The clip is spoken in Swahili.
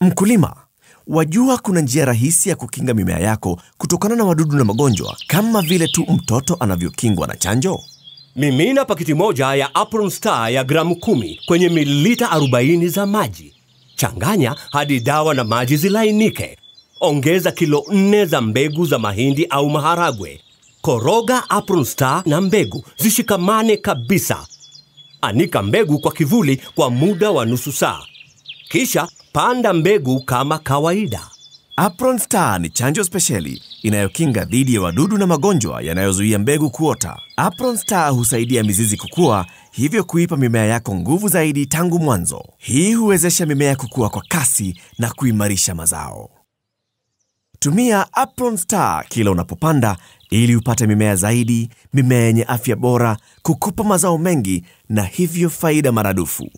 Mkulima, wajua kuna njia rahisi ya kukinga mimea yako kutokana na wadudu na magonjwa kama vile tu mtoto anavyokingwa na chanjo? Mimina pakiti moja ya Apron Star ya gramu kumi kwenye mililita 40 za maji. Changanya hadi dawa na maji zilainike. Ongeza kilo nne za mbegu za mahindi au maharagwe. Koroga Apron Star na mbegu zishikamane kabisa. Anika mbegu kwa kivuli kwa muda wa nusu saa. Kisha panda mbegu kama kawaida. Apron Star ni chanjo spesheli inayokinga dhidi ya wadudu na magonjwa yanayozuia mbegu kuota. Apron Star husaidia mizizi kukua, hivyo kuipa mimea yako nguvu zaidi tangu mwanzo. Hii huwezesha mimea kukua kwa kasi na kuimarisha mazao. Tumia Apron Star kila unapopanda ili upate mimea zaidi, mimea yenye afya bora, kukupa mazao mengi na hivyo faida maradufu.